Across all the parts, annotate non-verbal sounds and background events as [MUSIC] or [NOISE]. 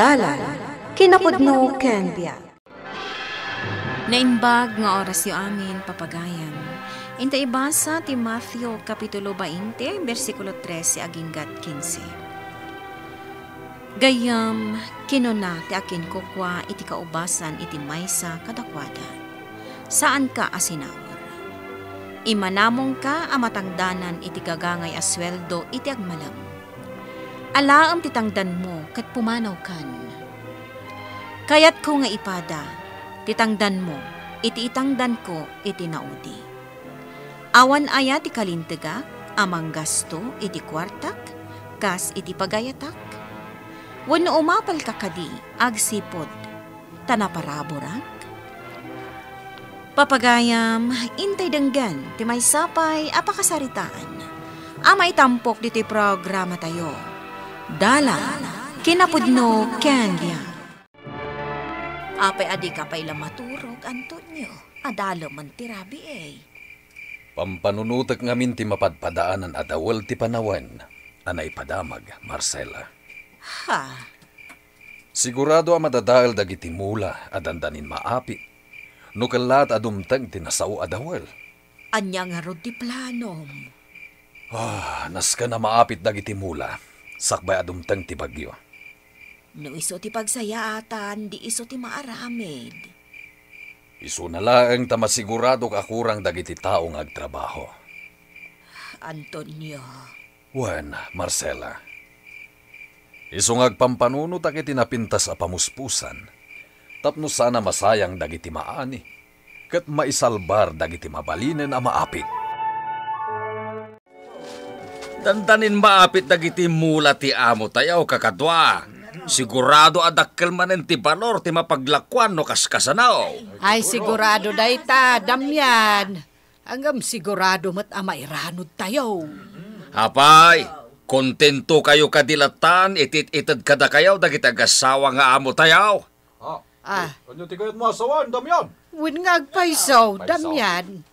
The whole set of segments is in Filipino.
Dalan, kinapudno ken biag. Nainbag nga oras yo amin papagayan. Inta ibasa ti Matthew Kapitulo 20, versikulo 13 aginggat 15. Gayam, kinuna ti akin kukwa iti kaubasan iti maysa kadakwada. Saan ka asinawor? Imanamong ka amatangdanan iti gagangay asweldo iti agmalam. Alaam titangdan mo kat pumanaw kan. Kayat ko nga ipada, titangdan mo, iti itangdan ko iti naudi. Awan aya ti kalintega, amang gasto iti kwartak, kas iti pagayatak. Wano umapal ka kadi, agsipod, tanaparaborang. Papagayam, intay denggan, ti may sapay, apakasaritaan. Ama itampok diti programa tayo. Dala, kinapudno, kanya. Apay adi ka pa'y maturog, Antonio. Adalo man tirabi eh. Pampanunutak ngamin ti mapadpadaanan at awal ti panawan. Anay padamag, Marcela. Ha? Sigurado ang madadaal dagiti mula at dandanin maapi. Nukalat adumtag ti nasao adawal. Anya nga rod ti planom. Ah, nas ka na maapit dagiti mula. Sakbay adumtang ti bagyo. No iso ti pagsayaatan, di iso ti maaramid. Isu na laeng ta masigurado ka kurang dagiti taong agtrabaho. Antonio, Wen, Marcela. Isungag pampanuno ta kiti napintas a pamuspusan. Tapno sana masayang dagiti maani. Kat maisalbar dagiti mabalinen a maapit. Dandanin maapit dagiti mula ti amo tayaw kakadwa. Sigurado adakkel manen ti balor ti mapaglakwan no kaskasanaw. Ay sigurado dayta, damyan. Hanggang sigurado mat amairanod tayo. Hapay, kontento kayo kadilatan, itit-itad kada kayaw dagiti agasawa nga amo tayaw. Ah, Ano ti kayat masawan, Damian? win nga agpaisaw, damyan.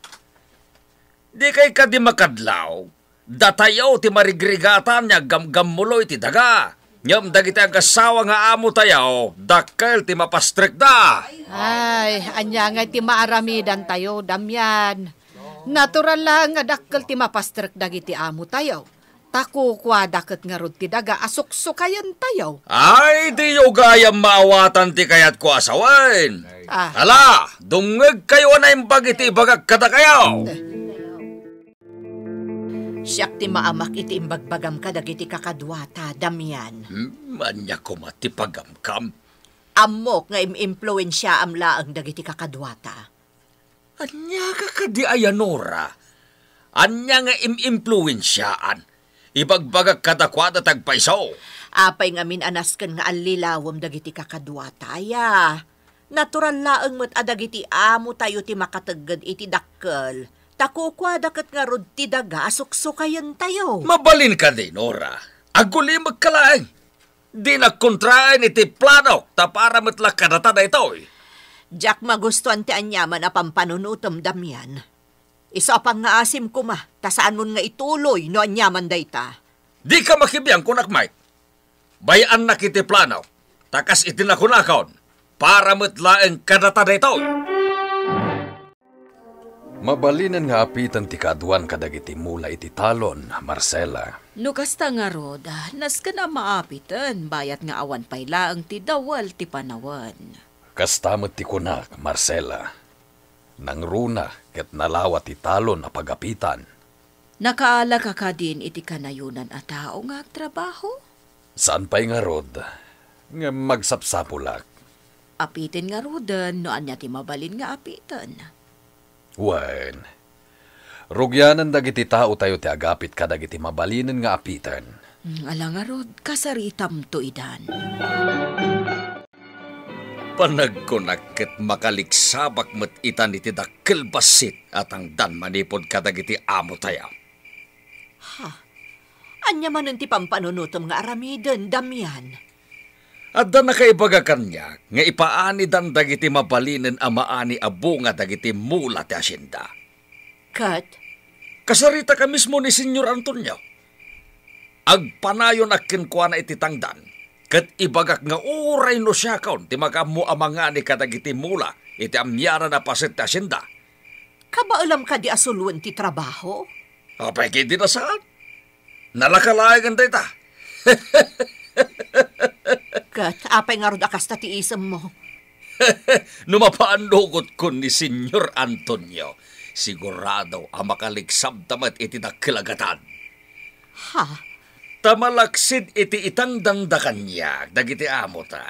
Di kay kadi makadlaw, datayaw ti marigrigatan niya gamgamuloy ti daga. Nyam dagiti agasawa nga amo tayaw, dakkel ti mapastrek da. Ay, anya nga ti maaramidan tayo, damyan. Natural lang nga dakkel ti mapastrek dagiti amo tayo. Takukwa daket nga rod ti daga asuksukayan tayo. Ay, di yung gayang maawatan ti kayat ko asawain. Ah, Hala, dungag kayo na yung bagiti bagag kada kayo. Siyak ti maamak iti imbagbagam ka dagiti kakadwata, damyan. Hmm, anya ko matipagamkam. Amok nga im-impluensya amla ang dagiti kakadwata. Anya ka kadi ayanora. Anya nga im-impluensyaan. Ibagbagag kadakwada tagpaisaw. Apay nga min anasken nga alilawom dagiti kakadwata, ya. Natural laeng met adagiti amo tayo ti makatagad iti dakkel. Takukwa daket nga rod ti daga asuksukayan tayo. Mabalin ka din, Nora. Aguli magkalaeng. Di nagkontrain iti plano ta para matla kadata na ito. eh. Jack magustuhan ti anyaman a pampanunutom damyan. Isa pang nga asim ko ma, tasaan mo nga ituloy no anyaman dayta. Di ka makibiyang kunak Mike. Bayan na kiti plano. Takas itinakunakaon. Para matlaeng kadata na ito. eh. Mabalinen nga apitan ti kaduan kadagiti mula iti talon, Marcela. No kasta nga rod, nas ka na maapitan, bayat nga awan payla ang ti dawal ti panawan. Kastamot ti kunak, Marcela. Nang runa ket nalawat ti talon a pagapitan. Nakaala ka ka din iti kanayunan a tao nga trabaho? Saan pa'y nga rod? Nga magsapsapulak. Apitin nga rodan, no anya ti mabalin nga apitan. Wen. Rugyanan dagiti tao tayo ti agapit kadagiti mabalinen nga apitan. Hmm, Ala nga rod, kasaritam to idan. Panagkunakit makaliksabak met itan iti dakkel basit at ang dan manipod kadagiti amo tayo. Anya man ti pampanunutom nga aramiden, damyan. At da nakaibaga kanya, nga ipaani dan dagiti mabalinen a maani abo nga dagiti mula ti asyenda. Kat, Kasarita ka mismo ni Senyor Antonio. Agpanayon akin kuha na iti tangdan. Kat ibagak nga uray no siya kaon, ti magamu amanga ni kadagiti mula, iti amyara na pasit ta sinda. Kabaalam ka di asulwan ti trabaho? Apay kiti na saan? Nalakalayan ta. [LAUGHS] Kat apay nga rod akas ta ti isem mo. [LAUGHS] Numapaandugot ko ni Senyor Antonio. Sigurado ang makaliksab tamat iti nakilagatan. Ha? Tamalaksid iti itang dangdakan niya, dagiti amo ta.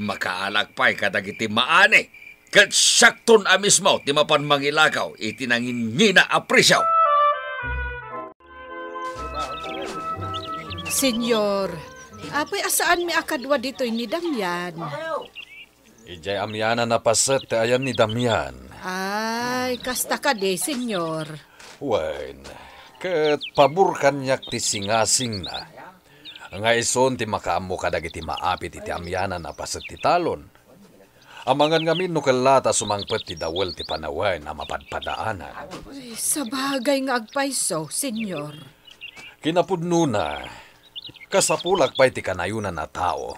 Makaalagpay ka dagiti maani. Kat sakton amis mo, ti mapan mangilakaw, iti nangin ngina apresyaw. Senyor, apay asaan mi akadwa dito'y ni Damian? Ijay amyana na paset ti ayan ni Damian. Ay, kasta ka de, senyor. Wen, ket pabur kanyak ti singasing na. Nga ison ti makaamo kadagiti maapit iti amyana na paset ti talon. Amangan ngamin no kalata sumangpet ti dawel ti panawen na mapadpadaanan. Ay, sa bagay nga agpaiso, senyor. Kinapudno na, kasapulak pa'y ti kanayunan na tao.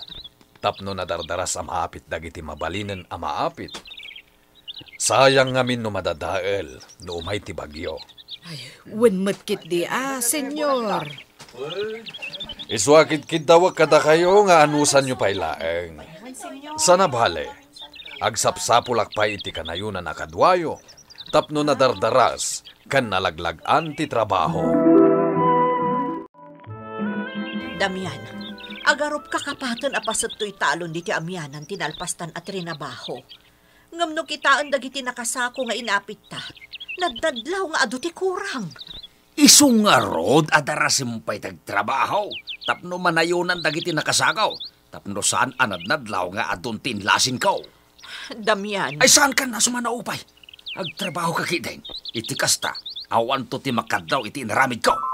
Tapno na dardaras ang maapit dagiti mabalinen ang maapit. Sayang ngamin no madadael no umay ti bagyo. Ay, wenmetkit di ah, senyor. Iswakit kidawag kada kayo nga anusan nyo pa'y laeng. Sana bale, agsapsapulak pa iti kanayunan na kadwayo. Tapno na dardaras, kan nalaglagan ti trabaho. Damian, agarop kakapatan apasat to'y talon di ti amyanan tinalpastan at rinabaho. Ngam no kitaan dagiti nakasako nga inapit ta. Nagdadlaw nga adu ti kurang. Isungarod adarasim pa'y tagtrabaho. Tapno manayunan dagiti nakasakaw. Tapno saan anadnadlaw nga adun tinlasin ko. Damian, Ay saan ka na sumanaupay? Agtrabaho ka kiden. Iti kasta. Awan to ti makadlaw iti naramid ko.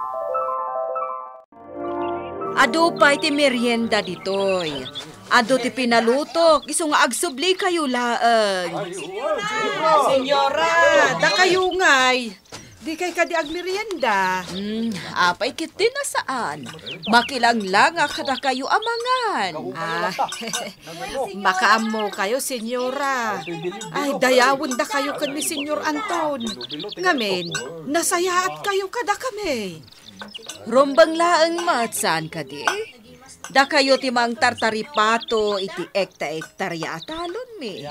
Ado pa iti merienda ditoy. Ado ti pinalutok, iso nga agsubli kayo laeng. Senyora, da kayo ngay. Di kay kadi agmerienda. Hmm, apay kiti na saan? Makilang lang kada kayo amangan. Ah, [LAUGHS] makaamo kayo, senyora. Ay, dayawon da kayo kan ni Senyor Anton. Ngamen, nasayaat kayo kada kami. Rumbang laeng matsan ka di? Da kayo ti mang tartaripato iti ekta-ektarya atalon mi.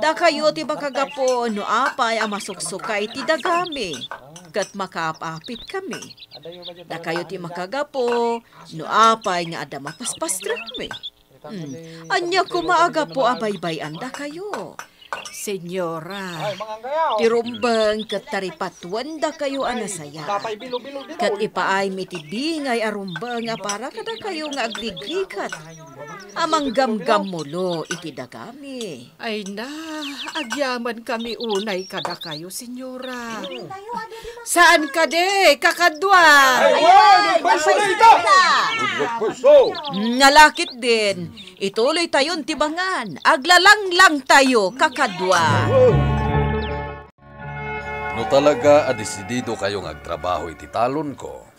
Da kayo ti makagapo no apay ang masuksuka iti dagami. Kat makapapit kami. Da kayo ti makagapo no apay nga ada mapaspastrek mi. Hmm. Anya kumaaga po abaybayan da kayo. Senyora, Tirumbang kat taripatuan da kayo anasaya. Kat ipaay mitibingay arumbang nga para kada kayo nga agliglikat. Amang gamgam mulo iti dagami. ay na, agyaman kami unay kada kayo, senyora. Saan ka de, kakadwa? Nalakit din. Ituloy tayon tibangan. Aglalang lang tayo kakadwa. No talaga a desidido kayong agtrabaho iti talon ko,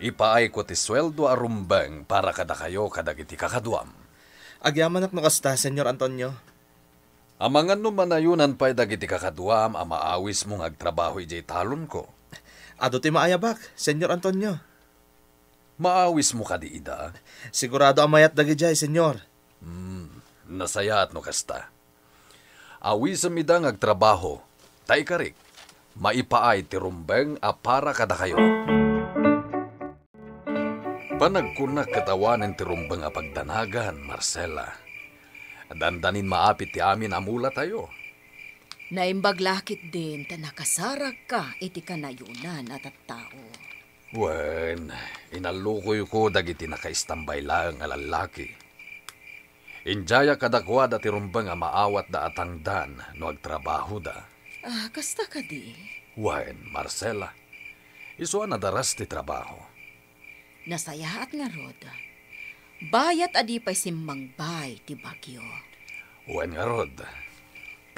ipaay ko ti sweldo arumbeng para kada kayo kadagiti kakadwam. Agyaman ak nakasta, Senyor Antonio. Amangan no manayunan pa'y dagiti kakadwam a maawis mong agtrabaho iti talon ko. Ado ti maayabak, Senyor Antonio. Maawis mo kadi ida, Sigurado amayat dagi jay, Senyor. nasaya at no kasta. Awisam ida ng agtrabaho, tay karik, maipaay ti rumbeng a para kada kayo. Panagkunak katawanan ti rumbeng a pagdanagan, Marcela. Dandanin maapit ti amin amula tayo. Naimbaglakit din ta nakasarag ka iti kanayunan at at tao. Wen, inalukoy ko dagiti nakaistambay lang nga lalaki. Injaya kadakwa da ti rumbeng a maawat da atangdan no agtrabaho da. Ah, kasta ka di? Wen, Marcela, iso na daras ti trabaho. Nasayaat nga rod. Bayat adi pa'y simmangbay ti bagyo. Wen nga rod,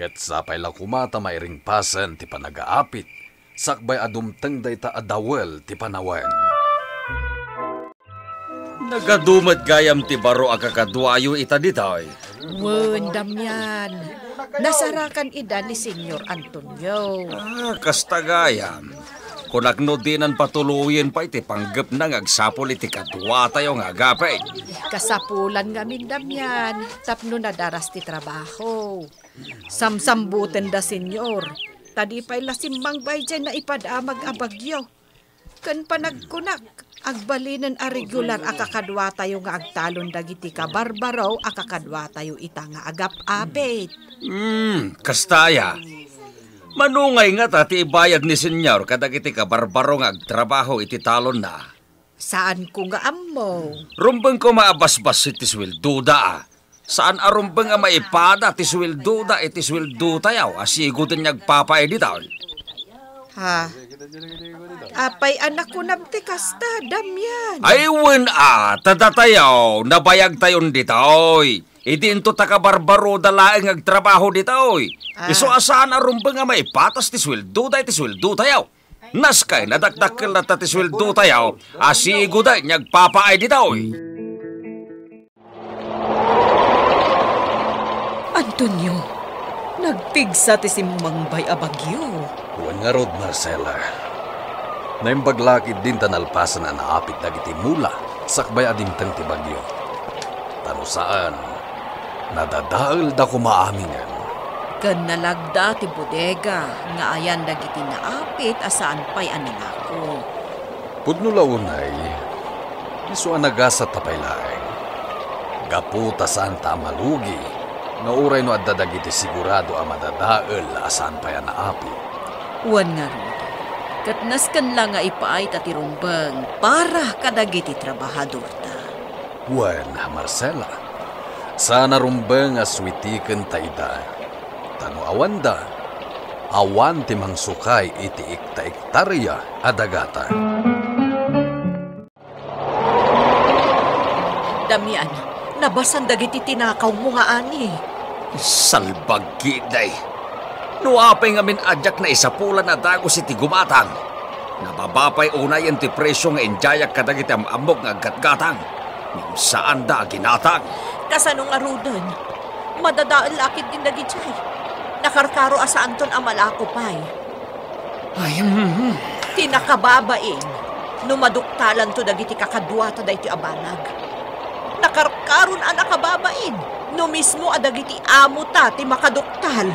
ket sapay la kumata mairing pasen ti panagaapit, sakbay adumteng day ta adawel ti panawen. Nagadumat gayam ti baro akakadwayo ita ditoy. Wen, Damian. Nasarakan ida ni Senyor Antonio. Ah, kasta gayam. Kunakno dinan patuluyin pa iti panggap na ngagsapol iti kadwa tayo nga agapay. Kasapulan nga min Damian. Tapno na daras ti trabaho. Samsambuten da Senyor. Tadi pa'y lasimbang bay dyan na ipadamag abagyo. Kan panagkunak, agbalinan a regular akakadwa tayo nga agtalon dagiti ka barbaraw akakadwa tayo ita nga agap-apit. Hmm, kastaya. Manungay nga tati ibayad ni senyor kadagiti ka barbaro nga agtrabaho iti talon na. Saan ko nga ammo? Rumbeng ko maabasbas iti swelduda ah. Saan arumbeng nga maipada ti swelduda iti sweldu tayaw asigo din nagpapay ditaw. Ha? Apay anak ko namti kasta, Damian. Ay wen ah, tadatayaw, nabayag tayon ditoy. Idi into takabarbaro dalaeng agtrabaho ditoy. Ah. Iso asaan arumbeng nga maipatas ti swelduda iti sweldu tayaw. Naskay nadakdakkel na ta ti sweldu tayaw, asigo da nagpapaay ditoy. Antonio, nagpigsa ti simangbay abagyo. Huwag nga rod, Marcela. Naimbaglakid din tanalpasan na naapit dagiti mula, sakbay adimtang ti bagyo. Tano saan, nadadaal da kumaamingan. Kan nalagda ti bodega, nga ayan dagiti naapit asaan pa'y ananako. Pudno launay, iso ang nagasa tapay laeng. Gaputa saan ta malugi, nga uray no adda dagiti sigurado ang madadaal asan pa yan naapit. Wan nga ron. Katnas kan lang nga ipaay tatirumbang para kadagiti trabahador ta. Wan, Marcela. Sana rumbeng aswitiken taida. Tano awanda. Awan ti mangsukay iti ikta-iktarya adagata. Damian, nabasan dagiti tinakaw mo nga ani. Salbag day. Nuapay nga min adyak na isapulan na dagos iti gumatang. Nababapay unay ang ti presyo nga injayak kadagiti amamok nga gatgatang. Ngam saan da ginatang. Kasanong arudan, madadaal lakit din dagiti ay. Nakarkaro asa Anton amalako pay. Ay, mm, Tinakababain, numaduktalan to dagiti kakadwata da iti abanag. Nakarkaron ang nakababain, no mismo adagiti amo ta ti makaduktal.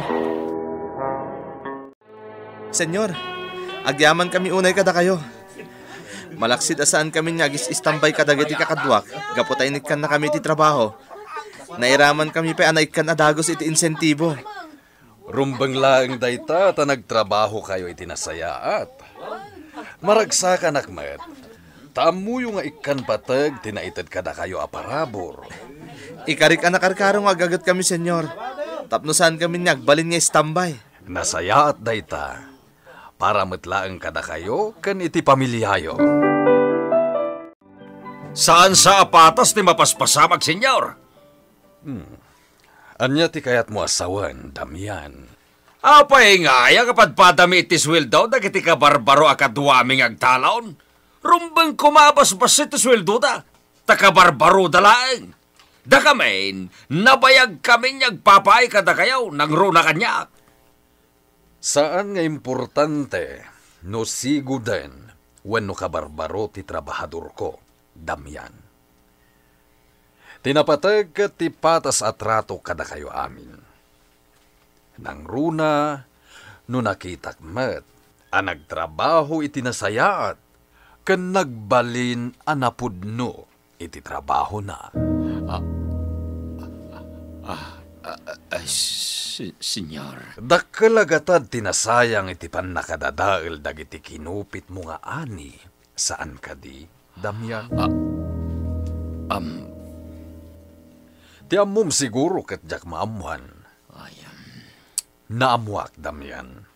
Senyor, agyaman kami unay kada kayo. Malaksid asaan kami nga gis istambay kadagiti kakadwak, gaputay kan na kami ti trabaho. Nairaman kami pa anay kan adagos iti insentibo. Rumbeng laeng dayta ta nagtrabaho kayo iti nasayaat. Maragsakan akmet. Tamuyo nga ikan patag tinaitad kada kayo aparabor. Ikarik anak karkaro nga gagat kami, senyor. Tapno saan kami nyagbalin nga istambay. Nasayaat dayta. Para matlaang kada kayo kan iti pamilyayo. Saan sa apatas ni mapaspasamag, senyor? Anya ti kayat mo asawan, Damian. Apay nga, ya kapad padami iti sweldo dagiti ka barbaro akaduaming agtalaon. Rumbang kumabas-bas iti sweldo da. Takabarbaro dalaeng. Da kamain, nabayag kami niyagpapay kada kayaw nang runa kanya. Saan nga importante no sigo den wenno kabarbaro ti trabahador ko, Damian. Tinapatag ket ti patas at rato kada kayo amin. Nang runa, no nakitak met, ang nagtrabaho iti nasayaat, ken nagbalin anapudno iti trabaho na. senyor. Dakkalagatan tinasayang iti pan nakadadael dagiti kinupit mo nga ani. Saan ka di, Damian? Um, Ti amom siguro ket jak maamuan. ayam. Naamuak, Damian.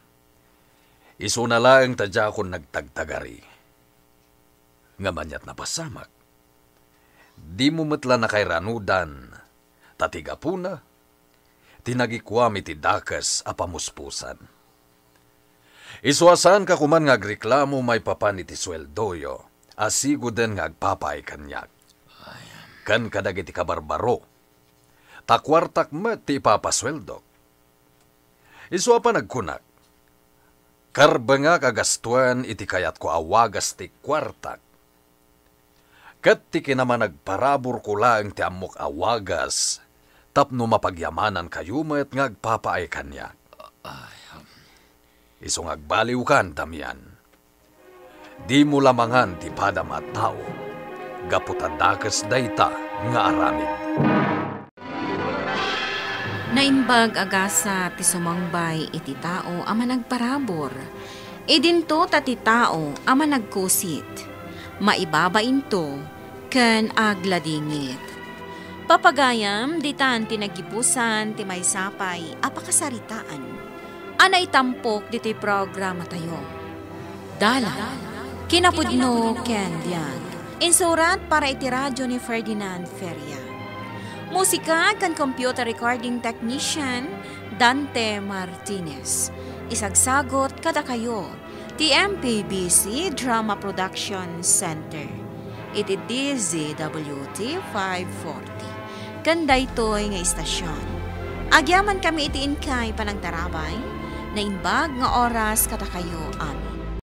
Iso na lang tadya akong nagtagtagari. Nga manyat na pasamak. Di mo matla na kay ranudan. Tatiga po na. Tinagikwami ti dakas a pamuspusan. Iswasan ka kuman nga agreklamo may papan iti sweldoyo. Asigo den nga agpapay kanyak. kan kadagiti kabarbaro. Takwartak met ti ipapasweldo. Isu pa nagkunak. Karba nga kagastuan iti kayat ko awagas ti kwartak. Kat ti kinaman nagparabor ko lang ti amok awagas, tapno mapagyamanan kayo met ngagpapaay kanya. Iso ngagbaliw kan tamyan. Di mo lamangan ti padam at tao, gaputadakas dayta nga aramid. Naimbag agasa ti sumangbay iti tao ama nagparabor. E dinto tati tao ama nagkusit. Maibabain to, ken agladingit. Papagayam, ditan tinagipusan, ti may sapay, apakasaritaan. Anay tampok diti programa tayo. Dala, kinapudno ken diyan. Insurat para iti radyo ni Ferdinand Feria. Musika kan computer recording technician Dante Martinez. Isagsagot kada kayo ti MPBC Drama Production Center. Iti DZWT 540. Kanda ito'y nga istasyon. Agyaman kami iti inkay panagtarabay na imbag nga oras kada kayo amin.